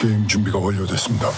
게임 준비가 완료됐습니다.